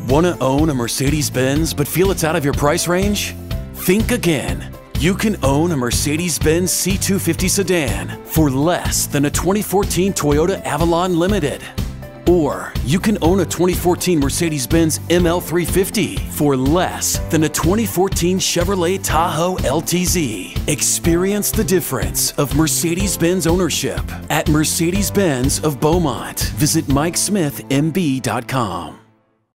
Want to own a Mercedes Benz but feel it's out of your price range? Think again. You can own a Mercedes Benz C250 sedan for less than a 2014 Toyota Avalon Limited. Or you can own a 2014 Mercedes Benz ML350 for less than a 2014 Chevrolet Tahoe LTZ. Experience the difference of Mercedes Benz ownership at Mercedes Benz of Beaumont. Visit MikeSmithMB.com.